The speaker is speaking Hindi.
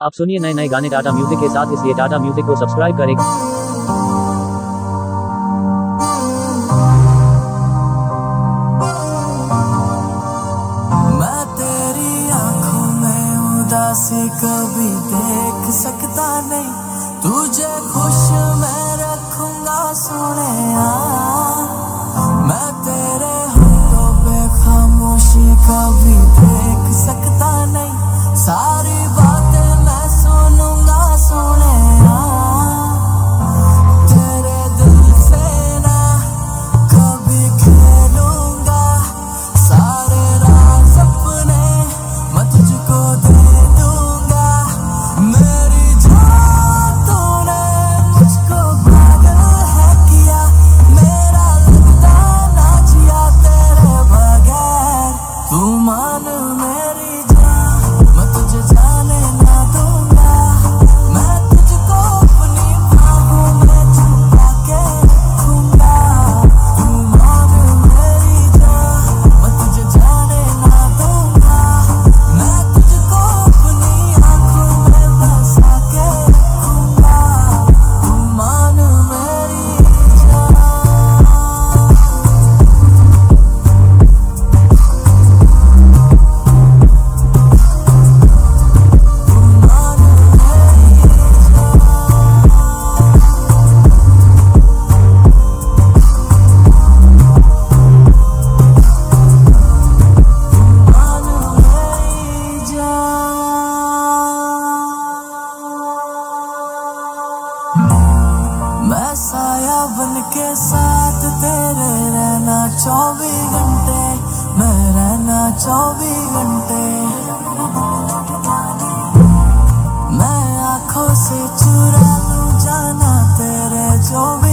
आप सुनिए नए नए गाने टाटा म्यूज़िक के साथ, इसलिए टाटा म्यूज़िक को सब्सक्राइब करें। में उदासी कभी देख सकता नहीं। तुझे खुश मैं रखूँगा सुने मैं तेरे हाथों पे खामोशी कभी देख के साथ तेरे रहना चौबीस घंटे, मैं रहना चौबीस घंटे। मैं आँखों से चुरा लूँ जाना तेरे चौबीस